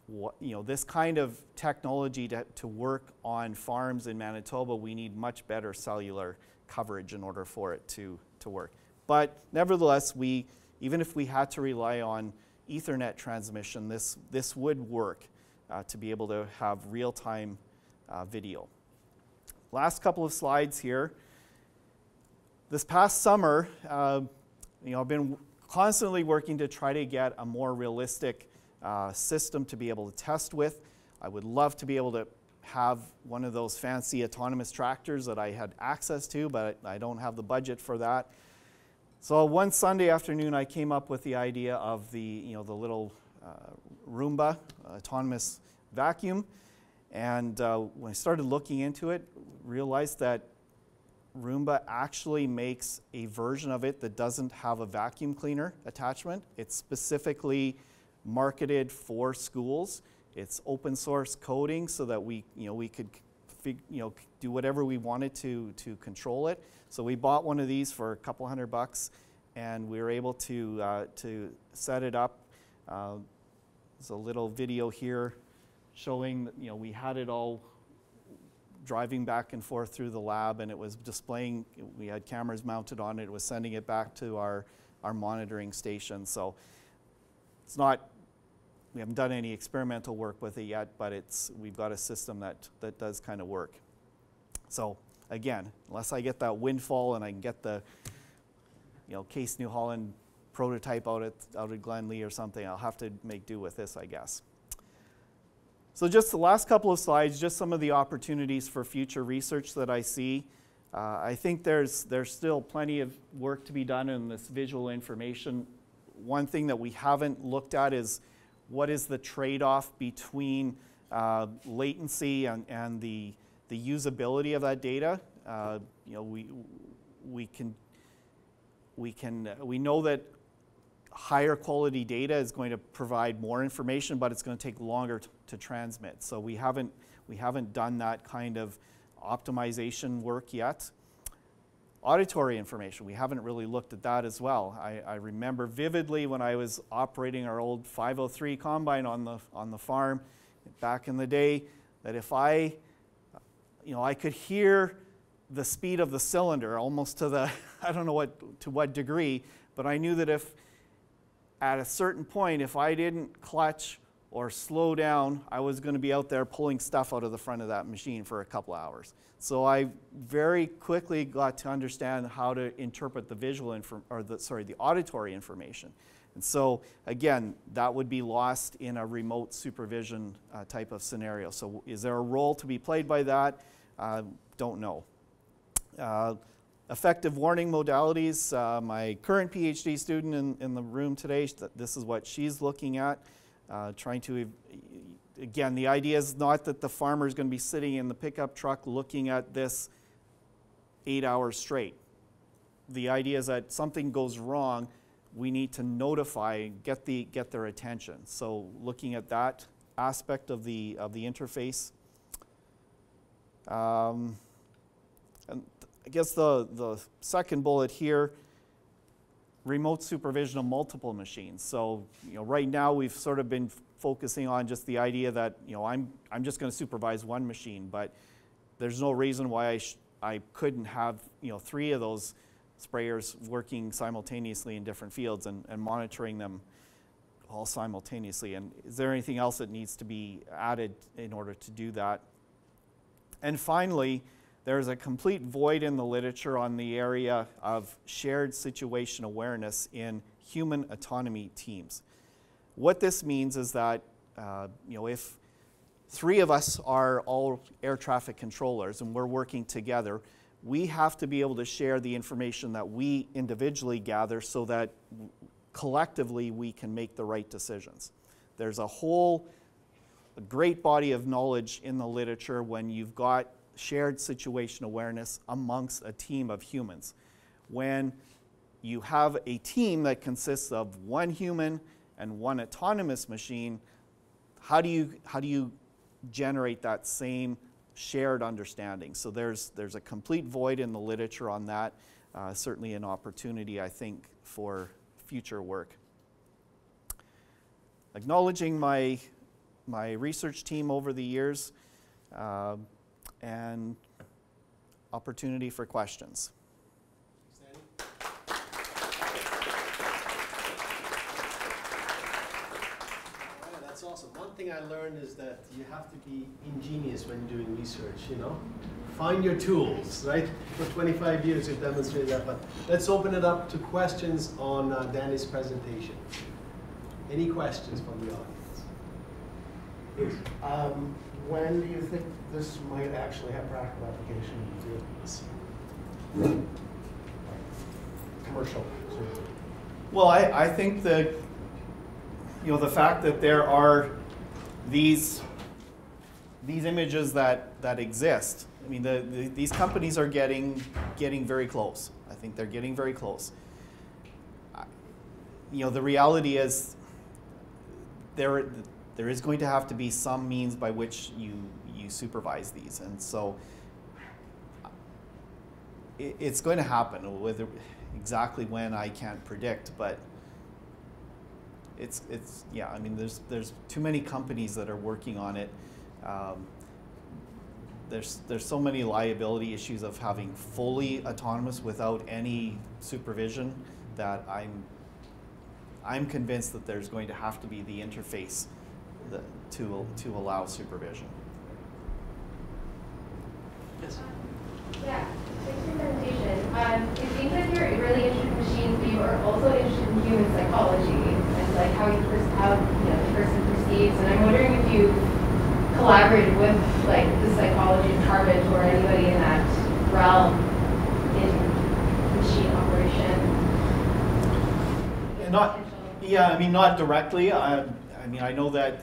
what, you know, this kind of technology to, to work on farms in Manitoba, we need much better cellular coverage in order for it to, to work. But nevertheless, we, even if we had to rely on Ethernet transmission, this, this would work uh, to be able to have real-time uh, video. Last couple of slides here. This past summer, uh, you know, I've been constantly working to try to get a more realistic uh, system to be able to test with. I would love to be able to have one of those fancy autonomous tractors that I had access to, but I don't have the budget for that. So one Sunday afternoon, I came up with the idea of the, you know, the little uh, Roomba autonomous vacuum. And uh, when I started looking into it, realized that Roomba actually makes a version of it that doesn't have a vacuum cleaner attachment. It's specifically marketed for schools. It's open source coding so that we, you know, we could you know, do whatever we wanted to to control it. So we bought one of these for a couple hundred bucks, and we were able to uh, to set it up. Uh, there's a little video here showing that you know we had it all driving back and forth through the lab, and it was displaying. We had cameras mounted on it. It was sending it back to our our monitoring station. So it's not. We haven't done any experimental work with it yet, but it's we've got a system that that does kind of work. So again, unless I get that windfall and I can get the, you know, Case New Holland prototype out at, out at Glenlea or something, I'll have to make do with this, I guess. So just the last couple of slides, just some of the opportunities for future research that I see. Uh, I think there's, there's still plenty of work to be done in this visual information. One thing that we haven't looked at is what is the trade-off between uh, latency and, and the the usability of that data. Uh, you know, we, we can, we can, we know that higher quality data is going to provide more information, but it's going to take longer to transmit. So we haven't, we haven't done that kind of optimization work yet. Auditory information, we haven't really looked at that as well. I, I, remember vividly when I was operating our old 503 combine on the, on the farm back in the day that if I you know, I could hear the speed of the cylinder almost to the, I don't know what, to what degree, but I knew that if at a certain point, if I didn't clutch or slow down, I was going to be out there pulling stuff out of the front of that machine for a couple hours. So I very quickly got to understand how to interpret the visual inform or the sorry, the auditory information. And so again, that would be lost in a remote supervision uh, type of scenario. So is there a role to be played by that? Uh, don't know. Uh, effective warning modalities. Uh, my current PhD student in, in the room today, this is what she's looking at, uh, trying to, again, the idea is not that the farmer is going to be sitting in the pickup truck looking at this eight hours straight. The idea is that something goes wrong, we need to notify, get, the, get their attention. So looking at that aspect of the, of the interface. Um, and I guess the, the second bullet here, remote supervision of multiple machines. So, you know, right now we've sort of been focusing on just the idea that, you know, I'm, I'm just going to supervise one machine, but there's no reason why I, I couldn't have, you know, three of those sprayers working simultaneously in different fields and, and monitoring them all simultaneously. And is there anything else that needs to be added in order to do that? And finally, there's a complete void in the literature on the area of shared situation awareness in human autonomy teams. What this means is that, uh, you know, if three of us are all air traffic controllers and we're working together, we have to be able to share the information that we individually gather so that collectively we can make the right decisions. There's a whole a great body of knowledge in the literature when you've got shared situation awareness amongst a team of humans. When you have a team that consists of one human and one autonomous machine, how do you, how do you generate that same shared understanding? So there's, there's a complete void in the literature on that. Uh, certainly an opportunity, I think, for future work. Acknowledging my, my research team over the years, uh, and opportunity for questions. that's awesome. One thing I learned is that you have to be ingenious when doing research, you know? Find your tools, right? For 25 years you've demonstrated that, but let's open it up to questions on uh, Danny's presentation. Any questions from the audience? Please. Um, when do you think this might actually have practical application to commercial? Well, I, I think that you know the fact that there are these these images that that exist. I mean, the, the, these companies are getting getting very close. I think they're getting very close. You know, the reality is there there is going to have to be some means by which you, you supervise these. And so it, it's going to happen. Whether exactly when I can't predict, but it's it's yeah. I mean, there's there's too many companies that are working on it. Um, there's there's so many liability issues of having fully autonomous without any supervision that I'm I'm convinced that there's going to have to be the interface the, to, to allow supervision. Yes. Yeah, thanks for the presentation. Um, it seems like you're really interested in machines, but you are also interested in human psychology and like how you first how you know the person perceives. And I'm wondering if you collaborated with like the psychology department or anybody in that realm in machine operation. And not, yeah, I mean not directly. I, I mean I know that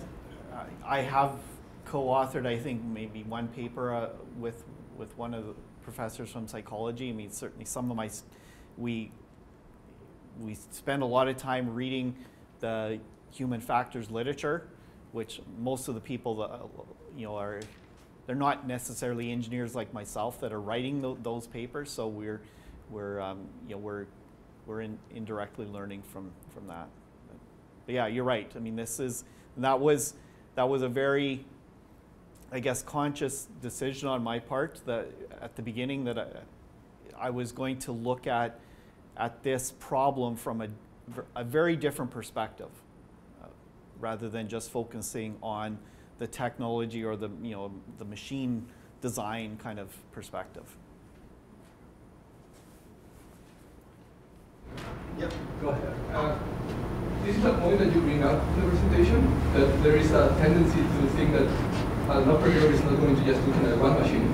I have co-authored, I think, maybe one paper uh, with with one of the professors from psychology. I mean, certainly some of my we we spend a lot of time reading the human factors literature, which most of the people that you know are they're not necessarily engineers like myself that are writing th those papers. So we're we're um, you know we're we're in, indirectly learning from from that. But, but yeah, you're right. I mean, this is that was that was a very I guess, conscious decision on my part that at the beginning that I, I was going to look at at this problem from a, a very different perspective, uh, rather than just focusing on the technology or the you know the machine design kind of perspective. Yep, go ahead. Uh, This is a point that you bring up in the presentation, that there is a tendency to think that an operator is not going to just look at one machine.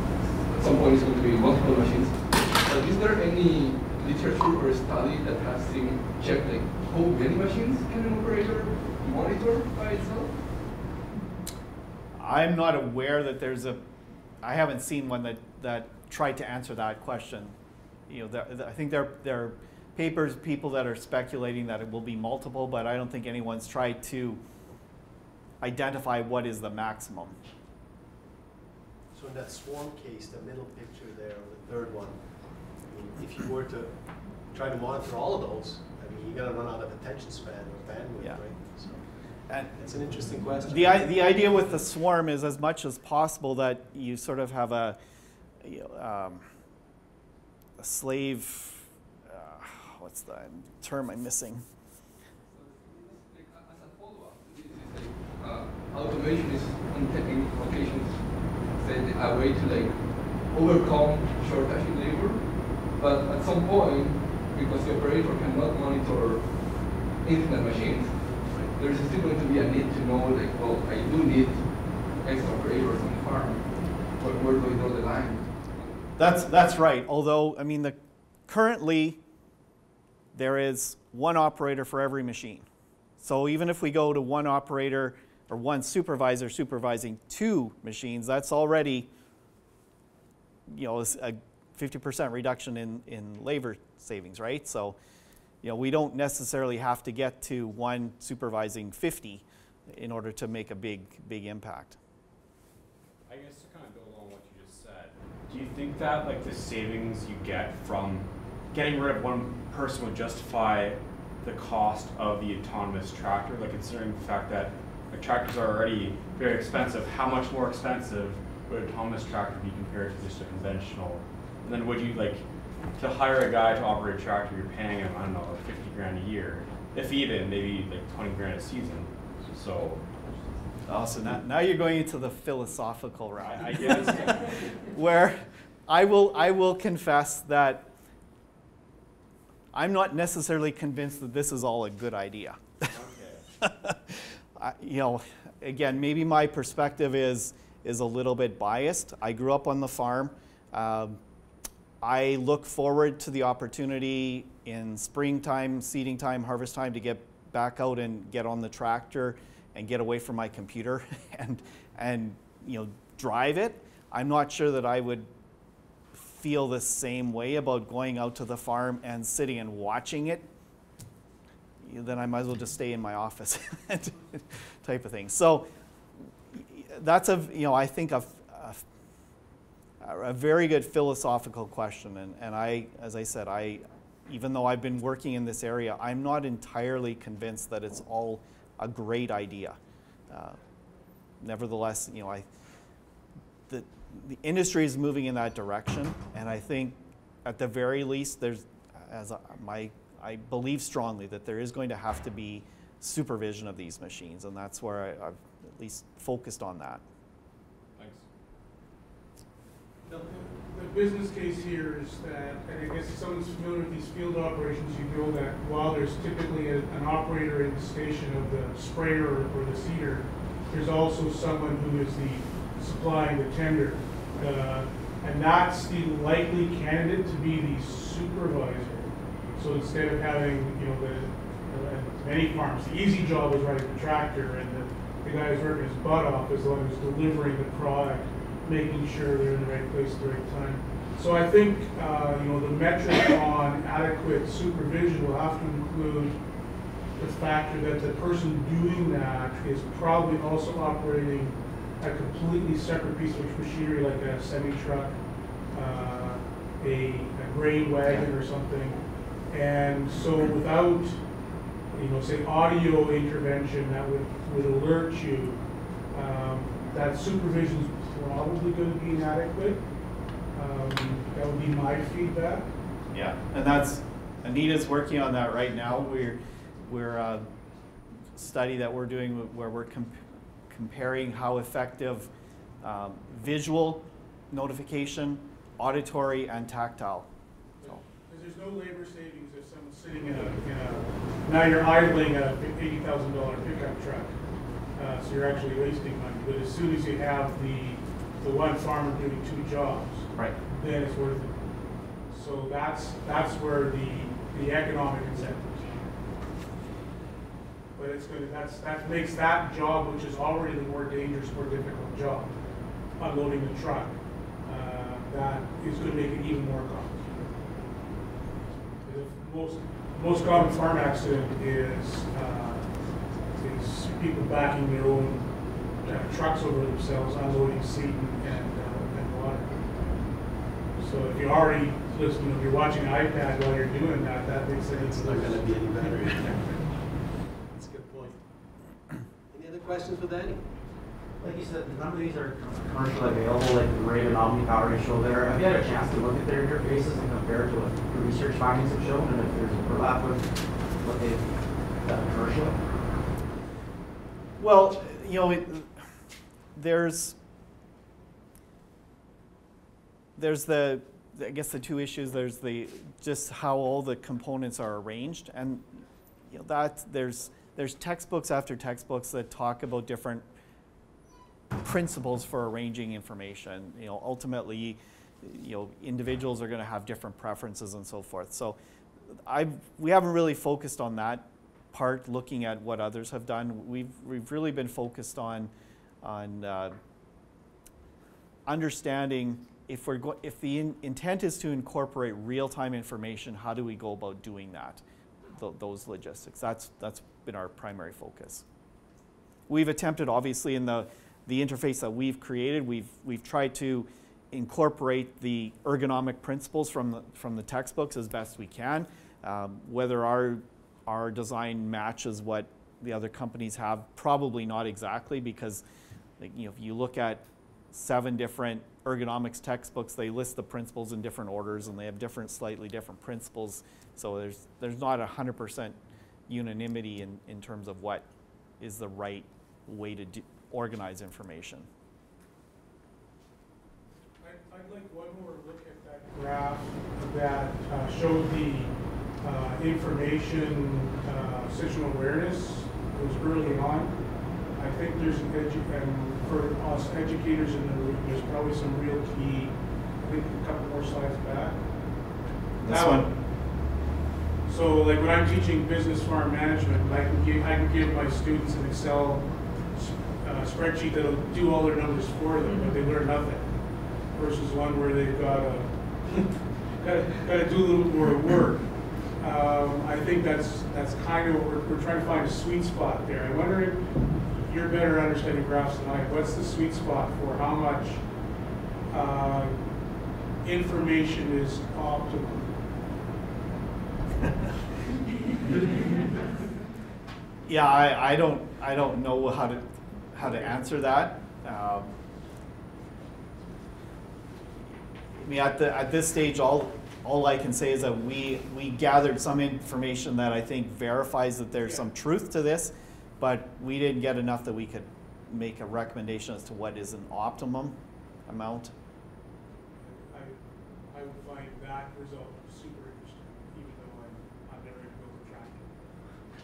At some point, it's going to be multiple machines. But is there any literature or study that has seen, checked, like, how many machines can an operator monitor by itself? I'm not aware that there's a, I haven't seen one that, that tried to answer that question. You know, there- I think there, there are papers, people that are speculating that it will be multiple, but I don't think anyone's tried to identify what is the maximum. So in that swarm case, the middle picture there, the third one, I mean, if you were to try to monitor all of those, I mean, you're gonna run out of attention span or bandwidth, Yeah. right? So And It's an interesting question. the, the idea with the swarm is as much as possible that you sort of have a, um, a slave, uh, what's the term I'm missing? Like, as a follow-up, this is like, uh, Uh, automation is on taking occasions say a way to like overcome shortage in labor, but at some point, because the operator cannot monitor infinite machines, there is still going to be a need to know like, well, I do need extra operators on the farm, but where do I draw the line? That's, that's right. Although, I mean, the, currently, there is one operator for every machine. So even if we go to one operator or one supervisor supervising two machines, that's already, you know, a 50% reduction in, in labor savings, right? So, you know, we don't necessarily have to get to one supervising 50 in order to make a big, big impact. I guess to kind of build on what you just said, do you think that like the savings you get from getting rid of one person would justify the cost of the autonomous tractor? Like considering the fact that tractors are already very expensive, how much more expensive would an autonomous tractor be compared to just a conventional? And then would you like to hire a guy to operate a tractor? You're paying him I don't know like fifty grand a year, if even maybe like twenty grand a season. So Awesome. now, now you're going into the philosophical route. I, I guess. where I will, I will confess that I'm not necessarily convinced that this is all a good idea. okay. I, you know, again, maybe my perspective is is a little bit biased. I grew up on the farm. Um, I look forward to the opportunity in springtime, seeding time, harvest time to get back out and get on the tractor and get away from my computer and and you know drive it. I'm not sure that I would feel the same way about going out to the farm and sitting and watching it then I might as well just stay in my office type of thing. So that's a, you know, I think a, a, a very good philosophical question. And, and I, as I said, I, even though I've been working in this area, I'm not entirely convinced that it's all a great idea. Uh, nevertheless, you know, I, the, the industry is moving in that direction, and I think at the very least, there's, as a, my, I believe strongly that there is going to have to be supervision of these machines, and that's where I, I've at least focused on that. Thanks. The the business case here is that, and I guess if someone's familiar with these field operations, you know that while there's typically a- an operator in the station of the sprayer or or the seeder, there's also someone who is the supplying the tender. Uh, And that's the likely candidate to be the supervisor. So instead of having, you know, the, many farms, the easy job is riding the tractor and the, the guy who's working his butt off the one who's delivering the product, making sure they're in the right place at the right time. So I think, uh, you know, the metric on adequate supervision will have to include the factor that the person doing that is probably also operating a completely separate piece of machinery like a semi-truck, uh, a, a grain wagon or something. And so without, you know, say audio intervention that would, would alert you, um, that is probably gonna be inadequate. Um, that would be my feedback. Yeah, and that's, Anita's working on that right now. We're, we're, a study that we're doing where we're comp- comparing how effective, um, visual notification, auditory, and tactile. There's no labor savings if someone's sitting in a, in a, now you're idling a eighty thousand dollar pickup truck. Uh, so you're actually wasting money, but as soon as you have the, the one farmer doing two jobs, Right. then it's worth it. So that's, that's where the, the economic incentives. But it's gonna, that's, that makes that job, which is already the more dangerous, more difficult job, unloading the truck, uh, that is gonna make it even more complicated. The Most, most common farm accident is, uh, is people backing their own uh, trucks over themselves, unloading seed and, uh, and water. So if you're already listening, if you're watching iPad while you're doing that, that makes it. It's not gonna be any better. That's a good point. Any other questions with Danny? Like you said, none of these are commercially available, like the Raven Omni Power is show there. Have you had a chance to look at their interfaces and compare to what the research findings have shown, and if there's overlap with what they've done commercially? Well, you know, it, there's there's the I guess the two issues. There's the just how all the components are arranged, and you know that there's there's textbooks after textbooks that talk about different principles for arranging information. You know, ultimately, you know, individuals are going to have different preferences and so forth. So, I we haven't really focused on that part, looking at what others have done. We've we've really been focused on on uh, understanding if we're if the in- intent is to incorporate real-time information, how do we go about doing that? Th- those logistics. That's that's been our primary focus. We've attempted, obviously, in the the interface that we've created, we've we've tried to incorporate the ergonomic principles from the, from the textbooks as best we can. Um, whether our our design matches what the other companies have, probably not exactly, because like, you know if you look at seven different ergonomics textbooks, they list the principles in different orders, and they have different, slightly different principles. So there's there's not hundred percent unanimity in, in terms of what is the right way to do, organize information. One more look at that graph that uh, showed the uh, information uh, situational awareness. It was early on. I think there's an edu, and for us educators in the room, there's probably some real key, I think a couple more slides back. This That one? So like when I'm teaching business farm management, I can give, I can give my students an Excel uh, spreadsheet that'll do all their numbers for them, but they learn nothing. Versus one where they've got to, got to do a little more work. Um, I think that's, that's kind of, we're, we're trying to find a sweet spot there. I wonder if you're better at understanding graphs than I, what's the sweet spot for how much uh, information is optimal? Yeah, I, I don't I don't know how to how to answer that. Um, I mean, at the at this stage, all all I can say is that we we gathered some information that I think verifies that there's some truth to this, but we didn't get enough that we could make a recommendation as to what is an optimum amount. I, I would find that result super interesting, even though I'm, I'm never gonna build a tractor.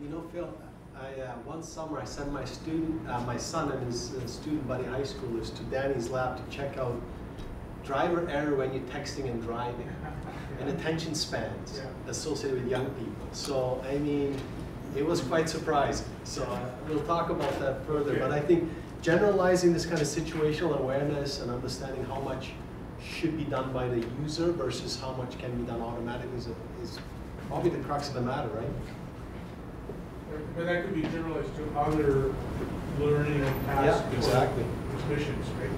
You know, Phil, I, uh, one summer I sent my student, uh, my son and his uh, student buddy high schoolers to Danny's lab to check out driver error when you're texting and driving and attention spans associated with young people. So, I mean, it was quite surprising. So we'll talk about that further, but I think generalizing this kind of situational awareness and understanding how much should be done by the user versus how much can be done automatically is, a- is probably the crux of the matter, right? But that could be generalized to other learning and task. Yeah, exactly. Missions, right?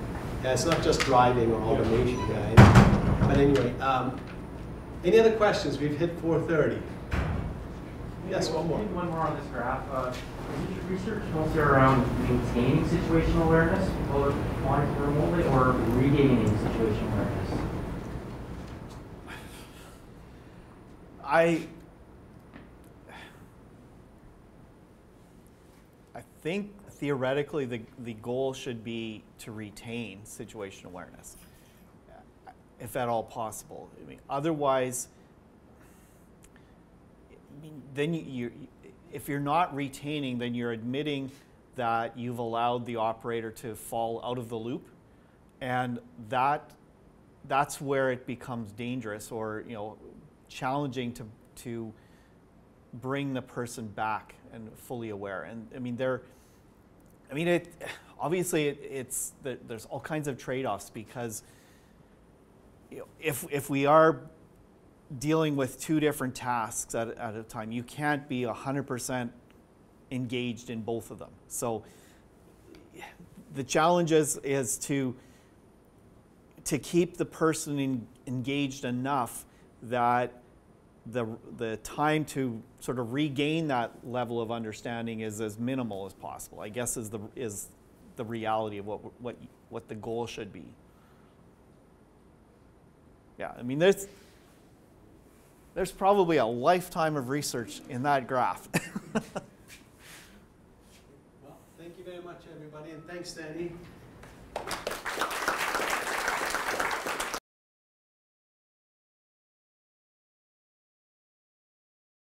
Yeah, it's not just driving or automation, yeah. But anyway, um, any other questions? We've hit four thirty. Yes, one more. Maybe one more on this graph. Uh, is your research mostly around maintaining situational awareness while, monitoring remotely or regaining situational awareness? I I think theoretically the, the goal should be to retain situation awareness, if at all possible. I mean, otherwise, then you, you, if you're not retaining, then you're admitting that you've allowed the operator to fall out of the loop, and that that's where it becomes dangerous or you know challenging to to bring the person back and fully aware. And I mean, there, I mean, it obviously it, it's there's all kinds of trade-offs because if if we are dealing with two different tasks at, at a time, you can't be hundred percent engaged in both of them. So the challenge is, is to to keep the person in, engaged enough that the, the time to sort of regain that level of understanding is as minimal as possible. I guess is the is the reality of what what what the goal should be. Yeah, I mean there's there's probably a lifetime of research in that graph. Well, thank you very much, everybody, and thanks, Danny.